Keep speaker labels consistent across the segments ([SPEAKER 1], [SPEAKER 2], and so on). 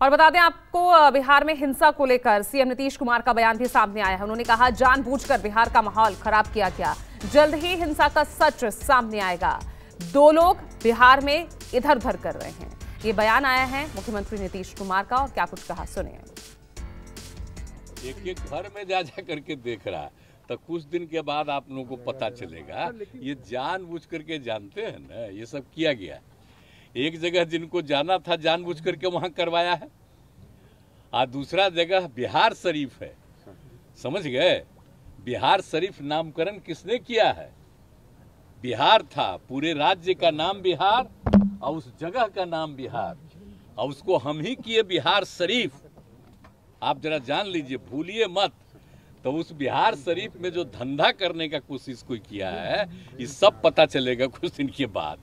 [SPEAKER 1] और बता दें आपको बिहार में हिंसा को लेकर सीएम नीतीश कुमार का बयान भी सामने आया है। उन्होंने कहा, जानबूझकर बिहार का माहौल खराब किया गया। जल्द ही हिंसा का सच सामने आएगा। दो लोग बिहार में इधर उधर कर रहे हैं। ये बयान आया है मुख्यमंत्री नीतीश कुमार का, और क्या कुछ कहा सुने
[SPEAKER 2] एक एक घर में जा जा करके देख रहा है। तो कुछ दिन के बाद आप लोगों को पता चलेगा, ये जानबूझ करके जानते हैं ना, ये सब किया गया। एक जगह जिनको जाना था, जानबूझ करके वहाँ करवाया है। और दूसरा जगह बिहार शरीफ है। समझ गए? बिहार शरीफ नामकरण किसने किया है? बिहार था। पूरे राज्य का नाम बिहार, और उस जगह का नाम बिहार। और उसको हम ही किए बिहार शरीफ। आप जरा जान लीजिए, भूलिए मत। तो उस बिहार शरीफ में जो धंधा करने का कोशिश कोई किया है, ये सब पता चलेगा कुछ दिन के बाद।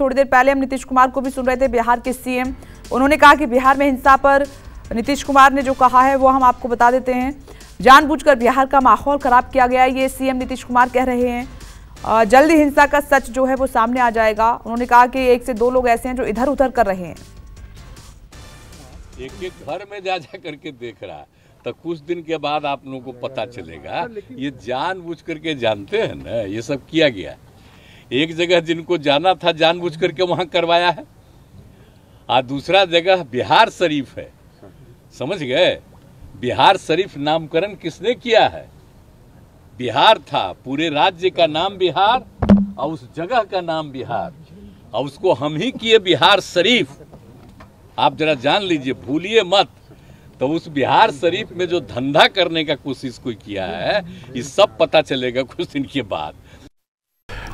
[SPEAKER 3] थोड़ी देर पहले हम नीतीश कुमार को भी सुन रहे थे बिहार के सीएम उन्होंने कहा कि बिहार में हिंसा पर नीतीश कुमार ने जो कहा है वो हम आपको बता देते हैं। जानबूझकर बिहार का माहौल खराब किया गया है ये सीएम नीतीश कुमार कह रहे हैं। जल्द हिंसा का सच जो है वो सामने आ जाएगा। उन्होंने कहा कि एक से दो लोग ऐसे हैं जो इधर उधर कर रहे हैं।
[SPEAKER 2] एक एक घर में जा जा करके देख रहा है। तो कुछ दिन के बाद आप लोगों को पता चलेगा ये जानबूझ करके जानते हैं ना ये सब किया गया एक जगह जिनको जाना था जानबूझ करके वहाँ करवाया है। और दूसरा जगह बिहार शरीफ है। समझ गए? बिहार शरीफ नामकरण किसने किया है? बिहार था, पूरे राज्य का नाम बिहार और उस जगह का नाम बिहार। और उसको हम ही किए बिहार शरीफ। आप जरा जान लीजिए, भूलिए मत। तो उस बिहार शरीफ में जो धंधा करने का कोशिश कोई किया है, ये सब पता चलेगा कुछ दिन के बाद।